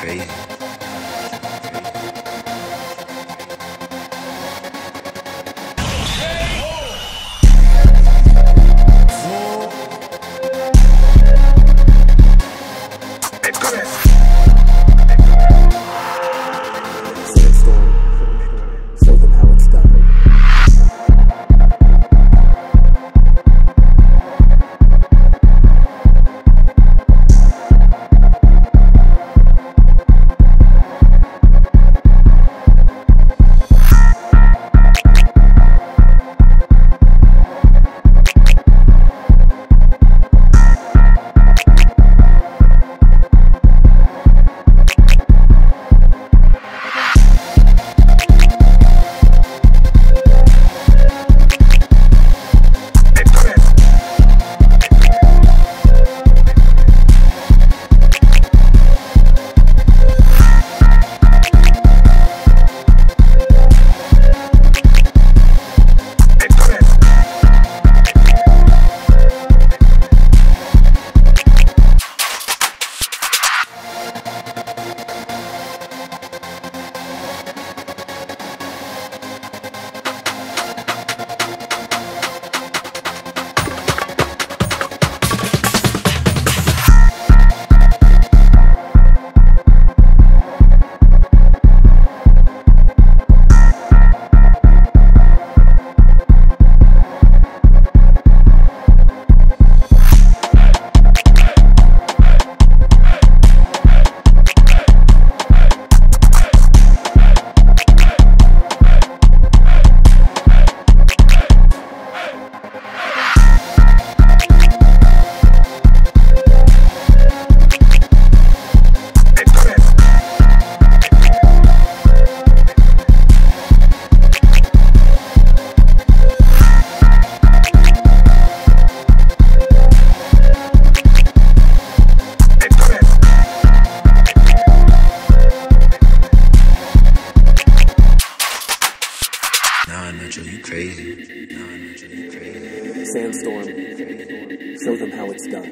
faith. Crazy. Sandstorm, show them how it's done.